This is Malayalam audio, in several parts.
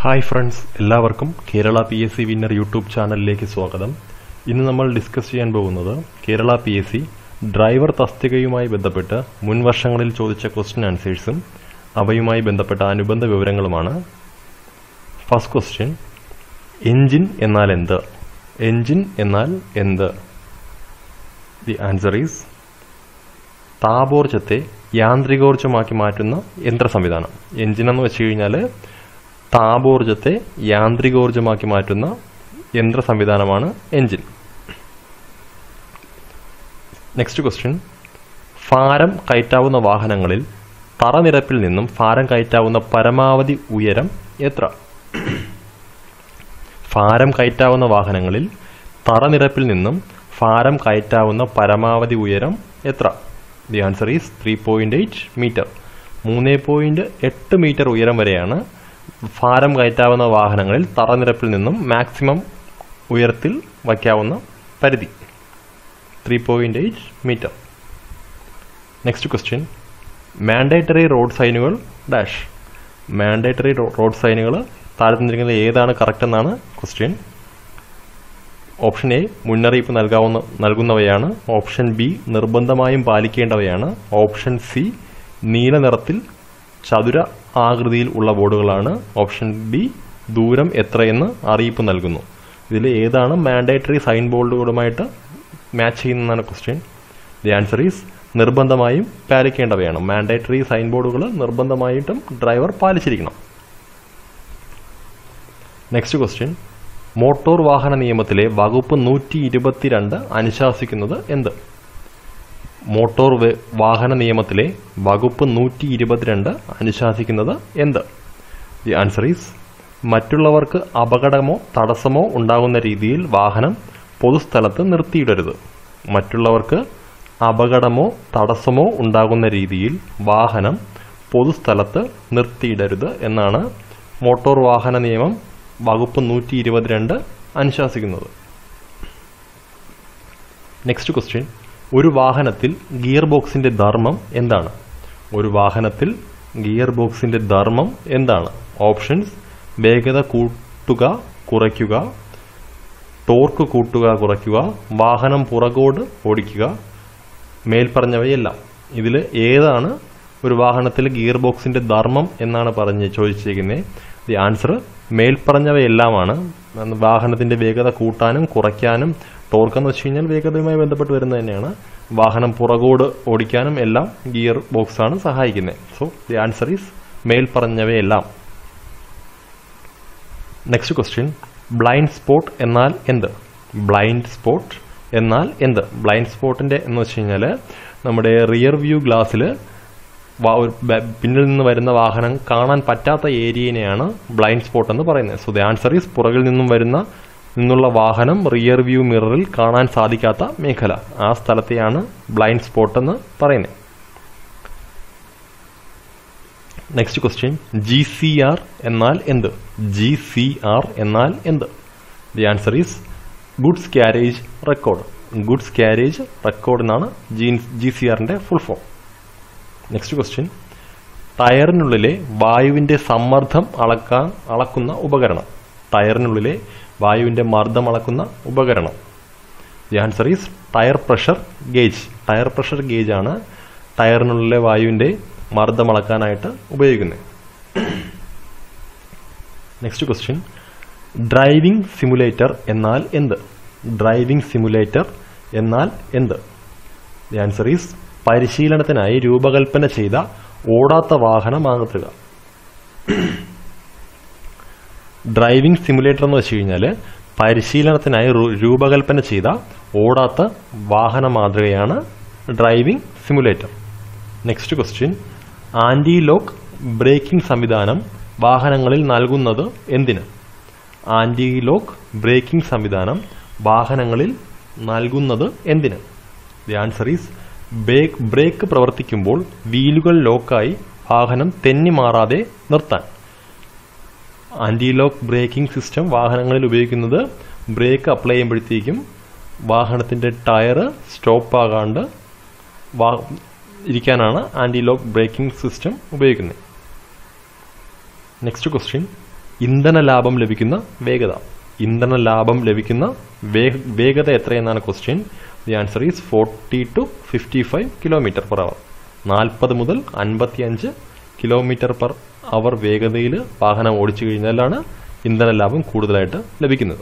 ഹായ് ഫ്രണ്ട്സ് എല്ലാവർക്കും Kerala P S C winner YouTube ചാനലിലേക്ക് സ്വാഗതം. ഇന്ന് നമ്മൾ ഡിസ്കസ് ചെയ്യാൻ പോകുന്നത് Kerala P S C driver തസ്തികയുമായി ബന്ധപ്പെട്ട് മുൻ വർഷങ്ങളിൽ ചോദിച്ച ക്വസ്റ്റ്യൻ ആൻസേഴ്സും അവയുമായി ബന്ധപ്പെട്ട അനുബന്ധ വിവരങ്ങളുമാണ്. ഫസ്റ്റ് ക്വസ്റ്റ്യൻ എൻജിൻ എന്നാൽ എന്ത്? എൻജിൻ എന്നാൽ എന്ത്? ദി ആൻസർ ഈസ് താപോർജത്തെ യാന്ത്രികോർജമാക്കി മാറ്റുന്ന യന്ത്ര സംവിധാനം. എൻജിൻ എന്ന് വെച്ച് കഴിഞ്ഞാൽ താപോർജത്തെ യാന്ത്രികോർജമാക്കി മാറ്റുന്ന യന്ത്ര സംവിധാനമാണ് എഞ്ചിൻ നെക്സ്റ്റ് ക്വസ്റ്റ്യൻ ഭാരം കയറ്റാവുന്ന വാഹനങ്ങളിൽ തറനിരപ്പിൽ നിന്നും ഭാരം കയറ്റാവുന്ന പരമാവധി ഉയരം എത്ര? ഭാരം കയറ്റാവുന്ന വാഹനങ്ങളിൽ തറനിരപ്പിൽ നിന്നും ഭാരം കയറ്റാവുന്ന പരമാവധി ഉയരം എത്ര? The answer is three point eight metre മൂന്ന് പോയിന്റ് എട്ട് മീറ്റർ ഉയരം വരെയാണ് ഭാരം കയറ്റാവുന്ന വാഹനങ്ങളിൽ തറനിരപ്പിൽ നിന്നും മാക്സിമം ഉയരത്തിൽ വയ്ക്കാവുന്ന പരിധി. Three point eight metre next question mandatory road സൈനുകൾ dash mandatory road സൈനുകൾ തന്നിരിക്കുന്നത് ഏതാണ് കറക്റ്റ് എന്നാണ് ക്വസ്റ്റ്യൻ ഓപ്ഷൻ എ മുന്നറിയിപ്പ് നൽകാവുന്ന നൽകുന്നവയാണ്. ഓപ്ഷൻ ബി നിർബന്ധമായും പാലിക്കേണ്ടവയാണ്. ഓപ്ഷൻ സി നീല നിറത്തിൽ ചതുര ആകൃതിയിൽ ഉള്ള ബോർഡുകളാണ് ഓപ്ഷൻ ബി ദൂരം എത്രയെന്ന് അറിയിപ്പ് നൽകുന്നു. ഇതിൽ ഏതാണ് മാൻഡേറ്ററി സൈൻ ബോർഡുകളുമായിട്ട് മാച്ച് ചെയ്യുന്നതാണ് ക്വസ്റ്റ്യൻ ദി ആൻസർ ഈസ് നിർബന്ധമായും പാലിക്കേണ്ടവയാണ്. മാൻഡേറ്ററി സൈൻ ബോർഡുകൾ നിർബന്ധമായിട്ടും ഡ്രൈവർ പാലിച്ചിരിക്കണം. നെക്സ്റ്റ് ക്വസ്റ്റ്യൻ മോട്ടോർ വാഹന നിയമത്തിലെ വകുപ്പ് നൂറ്റി ഇരുപത്തിരണ്ട് അനുശാസിക്കുന്നത് എന്ത്? മോട്ടോർ വാഹന നിയമത്തിലെ വകുപ്പ് നൂറ്റി ഇരുപത്തിരണ്ട് അനുശാസിക്കുന്നത് എന്ത്? ദി ആൻസർ ഈസ് മറ്റുള്ളവർക്ക് അപകടമോ തടസ്സമോ ഉണ്ടാകുന്ന രീതിയിൽ വാഹനം പൊതുസ്ഥലത്ത് നിർത്തിയിടരുത്. മറ്റുള്ളവർക്ക് അപകടമോ തടസ്സമോ ഉണ്ടാകുന്ന രീതിയിൽ വാഹനം പൊതുസ്ഥലത്ത് നിർത്തിയിടരുത് എന്നാണ് മോട്ടോർ വാഹന നിയമം വകുപ്പ് നൂറ്റി ഇരുപത്തിരണ്ട് അനുശാസിക്കുന്നത്. നെക്സ്റ്റ് ക്വസ്റ്റ്യൻ ഒരു വാഹനത്തിൽ ഗിയർ ബോക്സിന്റെ ധർമ്മം എന്താണ്? ഒരു വാഹനത്തിൽ ഗിയർ ബോക്സിന്റെ ധർമ്മം എന്താണ്? ഓപ്ഷൻസ് വേഗത കൂട്ടുക കുറയ്ക്കുക ടോർക്ക് കൂട്ടുക കുറയ്ക്കുക വാഹനം പുറകോട് ഓടിക്കുക മേൽപ്പറഞ്ഞവയെല്ലാം. ഇതിൽ ഏതാണ് ഒരു വാഹനത്തിൽ ഗിയർ ബോക്സിന്റെ ധർമ്മം എന്നാണ് പറഞ്ഞ് ചോദിച്ചിരിക്കുന്നത് ദി ആൻസർ മേൽപ്പറഞ്ഞവയെല്ലാമാണ്. വാഹനത്തിന്റെ വേഗത കൂട്ടാനും കുറയ്ക്കാനും ടോർക്ക് എന്ന് വെച്ച് കഴിഞ്ഞാൽ വേഗതയുമായി ബന്ധപ്പെട്ട് വരുന്നത് തന്നെയാണ്. വാഹനം പുറകോട് ഓടിക്കാനും എല്ലാം ഗിയർ ബോക്സ് ആണ് സഹായിക്കുന്നത്. സോ ദി ആൻസർ ഈസ് മേൽ പറഞ്ഞവയെല്ലാം നെക്സ്റ്റ് ക്വസ്റ്റ്യൻ ബ്ലൈൻഡ് സ്പോട്ട് എന്നാൽ എന്ത്? ബ്ലൈൻഡ് സ്പോട്ട് എന്നാൽ എന്ത്? ബ്ലൈൻഡ് സ്പോട്ടിന്റെ എന്ന് വെച്ച് കഴിഞ്ഞാൽ നമ്മുടെ റിയർ വ്യൂ ഗ്ലാസ്സിൽ പിന്നിൽ നിന്ന് വരുന്ന വാഹനം കാണാൻ പറ്റാത്ത ഏരിയനെയാണ് ബ്ലൈൻഡ് സ്പോട്ട് എന്ന് പറയുന്നത്. സോ ദി ആൻസർ ഈസ് പുറകിൽ നിന്നും വരുന്ന നിന്നുള്ള വാഹനം റിയർ വ്യൂ മിററിൽ കാണാൻ സാധിക്കാത്ത മേഖല. ആ സ്ഥലത്തെയാണ് ബ്ലൈൻഡ് സ്പോട്ട് എന്ന് പറയുന്നത്. Next question G C R എന്നാൽ എന്ത്? ജി സി ആർ എന്നാൽ എന്ത്? The answer is goods carriage record goods carriage record എന്നാണ് ജി സി ആറിന്റെ ഫുൾ ഫോം നെക്സ്റ്റ് ക്വസ്റ്റ്യൻ ടയറിനുള്ളിലെ വായുവിന്റെ സമ്മർദ്ദം അളക്കാൻ അളക്കുന്ന ഉപകരണം. ടയറിനുള്ളിലെ വായുവിന്റെ മർദ്ദം അളക്കുന്ന ഉപകരണം. The answer is tyre pressure gauge tyre pressure gauge ആണ് ടയറിനുള്ളിലെ വായുവിന്റെ മർദ്ദം അളക്കാനായിട്ട് ഉപയോഗിക്കുന്നത്. നെക്സ്റ്റ് ക്വസ്റ്റ്യൻ ഡ്രൈവിംഗ് സിമുലേറ്റർ എന്നാൽ എന്ത്? ഡ്രൈവിംഗ് സിമുലേറ്റർ എന്നാൽ എന്ത്? ദി ആൻസർ ഈസ് പരിശീലനത്തിനായി രൂപകൽപ്പന ചെയ്ത ഓടാത്ത വാഹന മാതൃക ഡ്രൈവിംഗ് സിമുലേറ്റർ എന്ന് വെച്ച് കഴിഞ്ഞാൽ പരിശീലനത്തിനായി രൂപകൽപ്പന ചെയ്ത ഓടാത്ത വാഹന മാതൃകയാണ് driving simulator. Next question anti lock braking സംവിധാനം വാഹനങ്ങളിൽ നൽകുന്നത് എന്തിന്? ആന്റി ലോക്ക് ബ്രേക്കിംഗ് സംവിധാനം വാഹനങ്ങളിൽ നൽകുന്നത് എന്തിന്? The answer is brake brake പ്രവർത്തിക്കുമ്പോൾ വീലുകൾ ലോക്കായി വാഹനം തെന്നി മാറാതെ നിർത്താൻ. ആന്റി ലോക്ക് ബ്രേക്കിംഗ് സിസ്റ്റം വാഹനങ്ങളിൽ ഉപയോഗിക്കുന്നത് ബ്രേക്ക് അപ്ലൈ ചെയ്യുമ്പോഴത്തേക്കും വാഹനത്തിന്റെ ടയർ സ്റ്റോപ്പ് ആകാണ്ട് ഇരിക്കാനാണ് ആന്റി ലോക്ക് ബ്രേക്കിംഗ് സിസ്റ്റം ഉപയോഗിക്കുന്നത്. നെക്സ്റ്റ് ക്വസ്റ്റ്യൻ ഇന്ധന ലാഭം ലഭിക്കുന്ന വേഗത. ഇന്ധന ലാഭം ലഭിക്കുന്ന വേ- വേഗത എത്രയെന്നാണ് question the answer is forty to fifty five kilometre per hour നാൽപ്പത് മുതൽ അൻപത്തി അഞ്ച് കിലോമീറ്റർ പെർ അവർ വേഗതയിൽ വാഹനം ഓടിച്ചു കഴിഞ്ഞാലാണ് ഇന്ധന ലാഭം കൂടുതലായിട്ട് ലഭിക്കുന്നത്.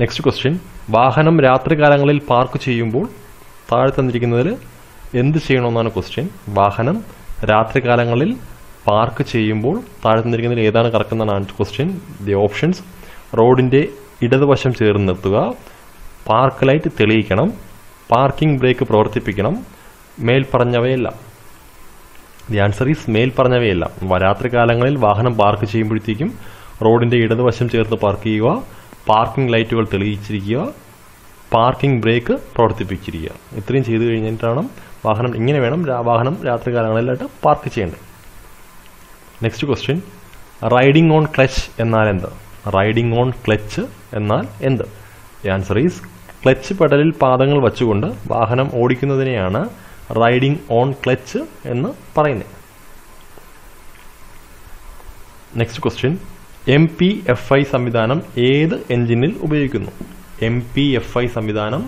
നെക്സ്റ്റ് ക്വസ്റ്റ്യൻ വാഹനം രാത്രികാലങ്ങളിൽ പാർക്ക് ചെയ്യുമ്പോൾ താഴെ തന്നിരിക്കുന്നതിൽ എന്ത് ചെയ്യണമെന്നാണ് ക്വസ്റ്റ്യൻ വാഹനം രാത്രികാലങ്ങളിൽ പാർക്ക് ചെയ്യുമ്പോൾ താഴെ തന്നിരിക്കുന്നതിൽ ഏതാണ് കറക്കുന്നതാണ് ക്വസ്റ്റ്യൻ ദി ഓപ്ഷൻസ് റോഡിന്റെ ഇടതുവശം ചേർന്ന് നിർത്തുക. പാർക്ക് ലൈറ്റ് തെളിയിക്കണം. പാർക്കിംഗ് ബ്രേക്ക് പ്രവർത്തിപ്പിക്കണം. മേൽ പറഞ്ഞവയെല്ലാം ദി ആൻസർ ഈസ് മേൽ പറഞ്ഞവയെല്ലാം വരാത്രി കാലങ്ങളിൽ വാഹനം പാർക്ക് ചെയ്യുമ്പോഴത്തേക്കും റോഡിന്റെ ഇടതുവശം ചേർത്ത് പാർക്ക് ചെയ്യുക പാർക്കിംഗ് ലൈറ്റുകൾ തെളിയിച്ചിരിക്കുക പാർക്കിംഗ് ബ്രേക്ക് പ്രവർത്തിപ്പിച്ചിരിക്കുക. ഇത്രയും ചെയ്തു കഴിഞ്ഞിട്ടാണ് വാഹനം ഇങ്ങനെ വേണം വാഹനം രാത്രി കാലങ്ങളിലായിട്ട് പാർക്ക് ചെയ്യേണ്ടത്. Next question riding on clutch എന്നാൽ എന്ത്? റൈഡിംഗ് ഓൺ ക്ലച്ച് എന്നാൽ എന്ത്? ആൻസർ ഈസ് ക്ലച്ച് പെഡലിൽ പാദങ്ങൾ വച്ചുകൊണ്ട് വാഹനം ഓടിക്കുന്നതിനെയാണ് റൈഡിംഗ് ഓൺ ക്ലച്ച് എന്ന് പറയുന്നത് next question M P F I സംവിധാനം ഏത് എഞ്ചിനിൽ ഉപയോഗിക്കുന്നു? എം പി എഫ് ഐ സംവിധാനം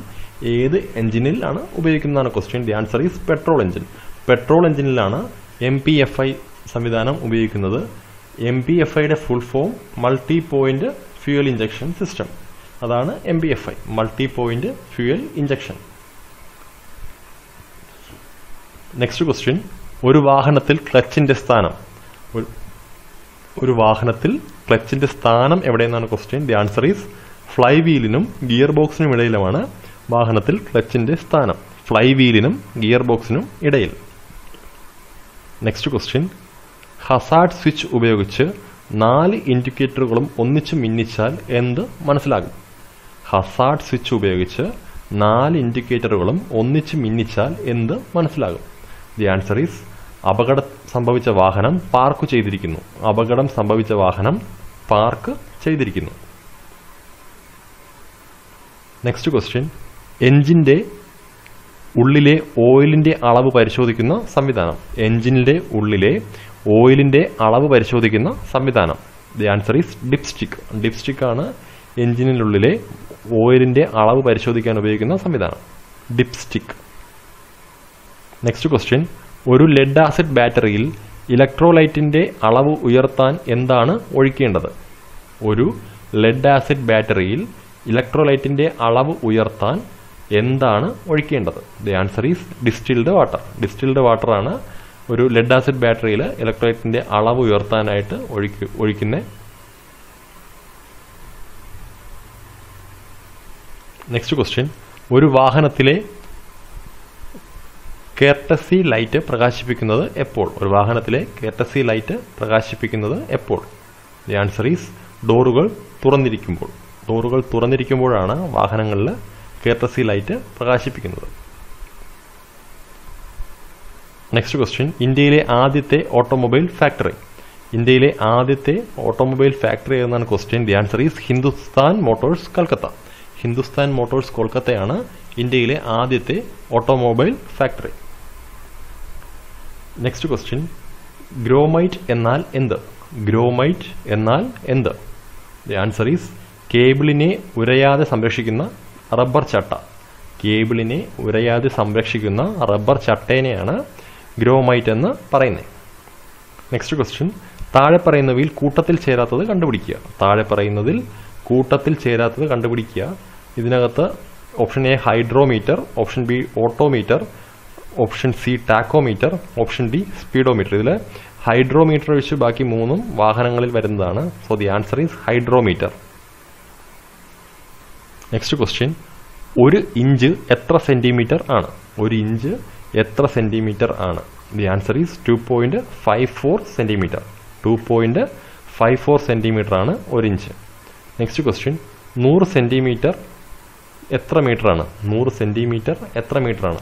ഏത് എഞ്ചിനിൽ ആണ് ഉപയോഗിക്കുന്നതാണ് question the answer is petrol engine petrol എഞ്ചിനിലാണ് M P F I സംവിധാനം ഉപയോഗിക്കുന്നത്. എം പി എഫ് ഐയുടെ full form multi point fuel injection system അതാണ് M P F I multi point fuel injection next question ഒരു വാഹനത്തിൽ ക്ലച്ചിന്റെ സ്ഥാനം. ഒരു- വാഹനത്തിൽ ക്ലച്ചിന്റെ സ്ഥാനം എവിടെയെന്നാണ് question the answer is fly വീലിനും gear ബോക്സിനും ഇടയിലുമാണ് വാഹനത്തിൽ ക്ലച്ചിന്റെ സ്ഥാനം. ഫ്ലൈ വീലിനും ഗിയർ ബോക്സിനും ഇടയിൽ. നെക്സ്റ്റ് ക്വസ്റ്റ്യൻ ഹസാർഡ് സ്വിച്ച് ഉപയോഗിച്ച് നാല് ഇൻഡിക്കേറ്ററുകളും ഒന്നിച്ച് മിന്നിച്ചാൽ എന്ത് മനസ്സിലാകും? ഹസാർഡ് സ്വിച്ച് ഉപയോഗിച്ച് നാല് ഇൻഡിക്കേറ്ററുകളും ഒന്നിച്ച് മിന്നിച്ചാൽ എന്ത് മനസ്സിലാകും? ദി ആൻസർ ഈസ് അപകടം സംഭവിച്ച വാഹനം പാർക്ക് ചെയ്തിരിക്കുന്നു. അപകടം സംഭവിച്ച വാഹനം പാർക്ക് ചെയ്തിരിക്കുന്നു. നെക്സ്റ്റ് ക്വസ്റ്റ്യൻ എഞ്ചിന്റെ ഉള്ളിലെ ഓയിലിന്റെ അളവ് പരിശോധിക്കുന്ന സംവിധാനം. എഞ്ചിനിന്റെ ഉള്ളിലെ ഓയിലിന്റെ അളവ് പരിശോധിക്കുന്ന സംവിധാനം. ദി ആൻസർ ഈസ് ഡിപ്സ്റ്റിക് ഡിപ്സ്റ്റിക്കാണ് എഞ്ചിനിനുള്ളിലെ ഓയിലിന്റെ അളവ് പരിശോധിക്കാൻ ഉപയോഗിക്കുന്ന സംവിധാനം. ഡിപ്സ്റ്റിക് നെക്സ്റ്റ് ക്വസ്റ്റ്യൻ ഒരു ലെഡ് ആസിഡ് ബാറ്ററിയിൽ ഇലക്ട്രോലൈറ്റിന്റെ അളവ് ഉയർത്താൻ എന്താണ് ഒഴിക്കേണ്ടത്? ഒരു ലെഡ് ആസിഡ് ബാറ്ററിയിൽ ഇലക്ട്രോലൈറ്റിന്റെ അളവ് ഉയർത്താൻ എന്താണ് ഒഴിക്കേണ്ടത്? The answer is distilled water distilled വാട്ടറാണ് ഒരു ലെഡ് ആസിഡ് ബാറ്ററിയിൽ ഇലക്ട്രോലൈറ്റിന്റെ അളവ് ഉയർത്താനായിട്ട് ഒഴിക്കു ഒഴിക്കുന്ന. നെക്സ്റ്റ് ക്വസ്റ്റ്യൻ ഒരു വാഹനത്തിലെ കേർട്ടസി ലൈറ്റ് പ്രകാശിപ്പിക്കുന്നത് എപ്പോൾ? ഒരു വാഹനത്തിലെ കേർട്ടസി ലൈറ്റ് പ്രകാശിപ്പിക്കുന്നത് എപ്പോൾ? ദി ആൻസർ ഈസ് ഡോറുകൾ തുറന്നിരിക്കുമ്പോൾ. ഡോറുകൾ തുറന്നിരിക്കുമ്പോഴാണ് വാഹനങ്ങളിൽ കേർട്ടസി ലൈറ്റ് പ്രകാശിപ്പിക്കുന്നത്. നെക്സ്റ്റ് ക്വസ്റ്റ്യൻ ഇന്ത്യയിലെ ആദ്യത്തെ ഓട്ടോമൊബൈൽ ഫാക്ടറി. ഇന്ത്യയിലെ ആദ്യത്തെ ഓട്ടോമൊബൈൽ ഫാക്ടറി എന്നാണ് question the answer is Hindustan Motors Calcutta. Hindustan Motors കൊൽക്കത്തയാണ് ഇന്ത്യയിലെ ആദ്യത്തെ automobile factory. Next question grommet എന്നാൽ എന്ത്? ഗ്രോമൈറ്റ് എന്നാൽ എന്ത്? ദി ആൻസർ ഈസ് കേബിളിനെ ഉരയാതെ സംരക്ഷിക്കുന്ന റബ്ബർ ചട്ട. കേബിളിനെ ഉരയാതെ സംരക്ഷിക്കുന്ന റബ്ബർ ചട്ടേനെയാണ് ഗ്രോമൈറ്റ് എന്ന് പറയുന്നത്. നെക്സ്റ്റ് ക്വസ്റ്റ്യൻ താഴെ പറയുന്നവയിൽ കൂട്ടത്തിൽ ചേരാത്തത് കണ്ടുപിടിക്കുക. താഴെ പറയുന്നതിൽ കൂട്ടത്തിൽ ചേരാത്തത് കണ്ടുപിടിക്കുക. ഇതിനകത്ത് option A hydrometer option B odometer option C tachometer option D speedometer ഇതിൽ ഹൈഡ്രോമീറ്റർ ഒഴിച്ച് ബാക്കി മൂന്നും വാഹനങ്ങളിൽ വരുന്നതാണ്. So the answer is hydrometer next question ഒരു ഇഞ്ച് എത്ര സെന്റിമീറ്റർ ആണ്? ഒരു ഇഞ്ച് എത്ര സെന്റിമീറ്റർ ആണ്? The answer is two point five four centimetre two point five four centimetre ആണ് ഒരു ഇഞ്ച്. നെക്സ്റ്റ് ക്വസ്റ്റ്യൻ നൂറ് സെന്റിമീറ്റർ എത്ര മീറ്റർ ആണ്? നൂറ് സെന്റിമീറ്റർ എത്ര മീറ്റർ ആണ്?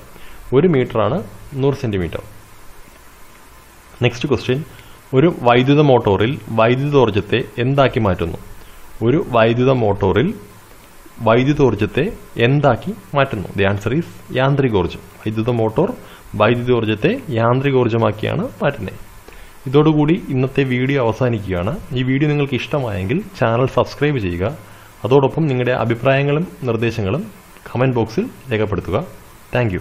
ഒരു മീറ്റർ ആണ് നൂറ് സെന്റിമീറ്റർ നെക്സ്റ്റ് ക്വസ്റ്റ്യൻ ഒരു വൈദ്യുത മോട്ടോറിൽ വൈദ്യുതോർജത്തെ എന്താക്കി മാറ്റുന്നു? ഒരു വൈദ്യുത മോട്ടോറിൽ വൈദ്യുതോർജത്തെ എന്താക്കി മാറ്റുന്നു? ദി ആൻസർ ഈസ് യാന്ത്രികോർജം വൈദ്യുത മോട്ടോർ വൈദ്യുതോർജത്തെ യാന്ത്രികോർജമാക്കിയാണ് മാറ്റുന്നത് ഇതോടുകൂടി ഇന്നത്തെ വീഡിയോ അവസാനിക്കുകയാണ്. ഈ വീഡിയോ നിങ്ങൾക്ക് ഇഷ്ടമായെങ്കിൽ ചാനൽ സബ്സ്ക്രൈബ് ചെയ്യുക. അതോടൊപ്പം നിങ്ങളുടെ അഭിപ്രായങ്ങളും നിർദ്ദേശങ്ങളും കമന്റ് ബോക്സിൽ രേഖപ്പെടുത്തുക. താങ്ക്